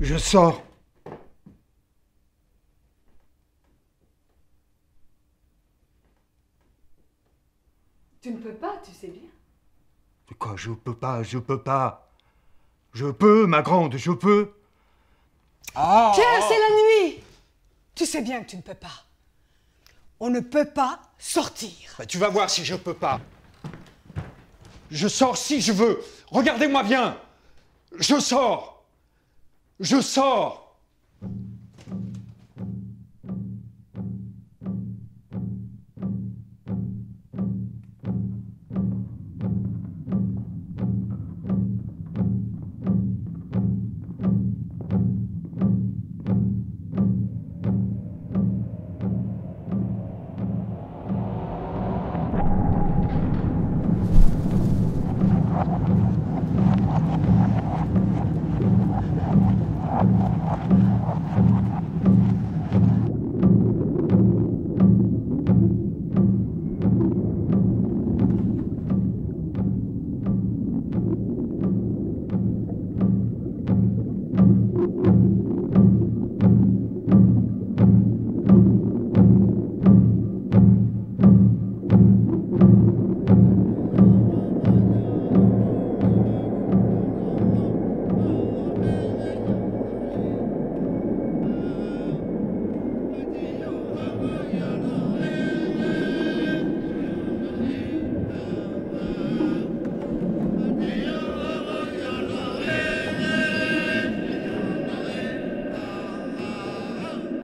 Je sors. Tu ne peux pas, tu sais bien. Quoi, je peux pas, je peux pas. Je peux, ma grande, je peux. Tiens, c'est la nuit Tu sais bien que tu ne peux pas. On ne peut pas sortir. Bah, tu vas voir si je peux pas. Je sors si je veux. Regardez-moi bien. Je sors je sors.